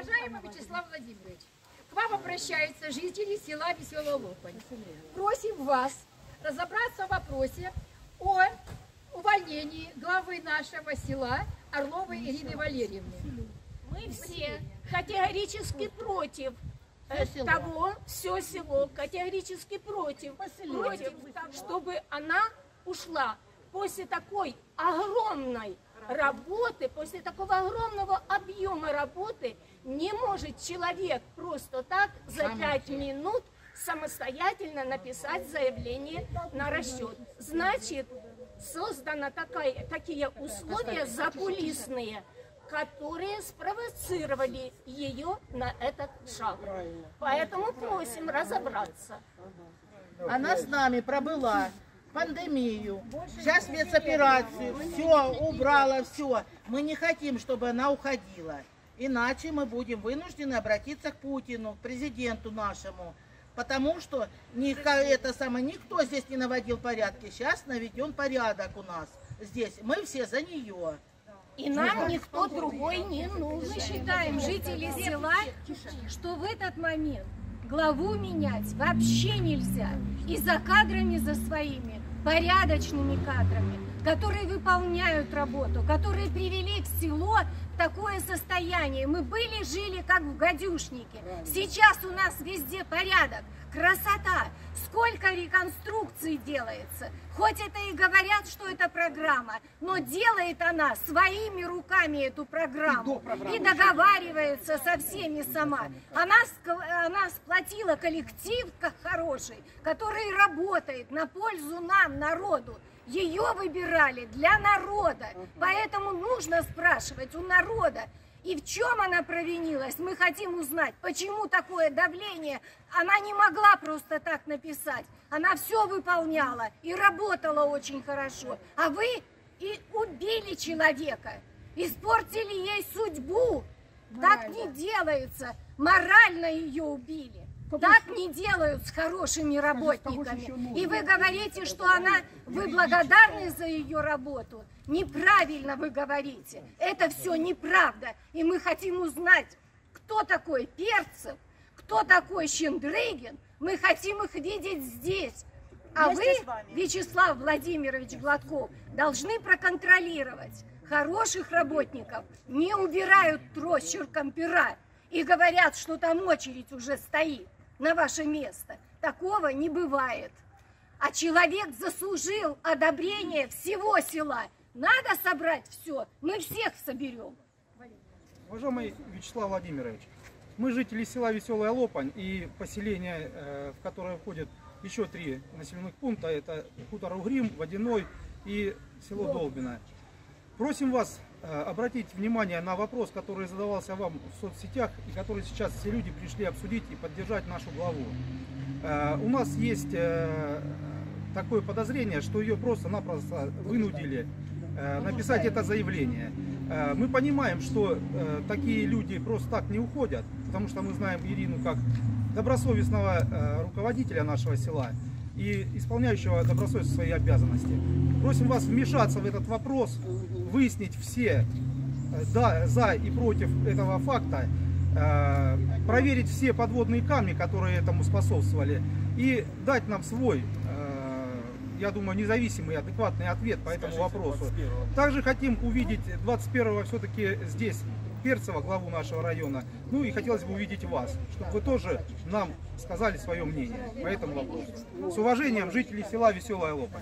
Уважаемый Вячеслав Владимирович, к вам обращаются жители села Веселая Лопань. Просим вас разобраться в вопросе о увольнении главы нашего села Орловой Ирины Валерьевны. Мы все категорически против э, того, все село категорически против, против, чтобы она ушла после такой огромной работы, после такого огромного объема работы, не может человек просто так за пять минут самостоятельно написать заявление на расчет. Значит, созданы такая, такие условия закулисные, которые спровоцировали ее на этот шаг. Поэтому просим разобраться. Она с нами пробыла пандемию, сейчас спецоперацию, все убрала, все. Мы не хотим, чтобы она уходила. Иначе мы будем вынуждены обратиться к Путину, к президенту нашему. Потому что ни, это самое, никто здесь не наводил порядки. Сейчас наведен порядок у нас здесь. Мы все за нее. И нам никто другой не нужен. Мы считаем, жители села, что в этот момент главу менять вообще нельзя. И за кадрами, за своими порядочными кадрами, которые выполняют работу, которые привели в село в такое состояние. Мы были, жили как в гадюшнике. Сейчас у нас везде порядок, красота. Сколько реконструкций делается. Хоть это и говорят, что это программа, но делает она своими руками эту программу. И, договаривается со всеми сама. Она, она сплотила коллектив хороший, который работает на пользу нам, народу. Ее выбирали для народа. Поэтому нужно спрашивать у народа, и в чем она провинилась? Мы хотим узнать, почему такое давление. Она не могла просто так написать. Она все выполняла и работала очень хорошо. А вы и убили человека, испортили ей судьбу. Так не делается. Морально ее убили. Так не делают с хорошими работниками. И вы говорите, что она, вы благодарны за ее работу. Неправильно вы говорите. Это все неправда. И мы хотим узнать, кто такой Перцев, кто такой Щендрыгин. Мы хотим их видеть здесь. А вы, Вячеслав Владимирович Гладков, должны проконтролировать. Хороших работников не убирают тросчерком пера и говорят, что там очередь уже стоит на ваше место. Такого не бывает. А человек заслужил одобрение всего села. Надо собрать все, мы всех соберем. Уважаемый Вячеслав Владимирович, мы жители села Веселая Лопань и поселение, э, в которое входят еще три населенных пункта, это хутор Угрим, Водяной и село Долбино. Просим вас обратить внимание на вопрос, который задавался вам в соцсетях и который сейчас все люди пришли обсудить и поддержать нашу главу. Э, у нас есть э, такое подозрение, что ее просто-напросто вынудили написать это заявление. Мы понимаем, что такие люди просто так не уходят, потому что мы знаем Ирину как добросовестного руководителя нашего села и исполняющего добросовестно свои обязанности. Просим вас вмешаться в этот вопрос, выяснить все э, да, за и против этого факта, э, проверить все подводные камни, которые этому способствовали, и дать нам свой, э, я думаю, независимый, адекватный ответ по этому вопросу. Также хотим увидеть 21-го все-таки здесь Перцева, главу нашего района. Ну и хотелось бы увидеть вас, чтобы вы тоже нам сказали свое мнение по этому вопросу. С уважением, жители села Веселая Лопа.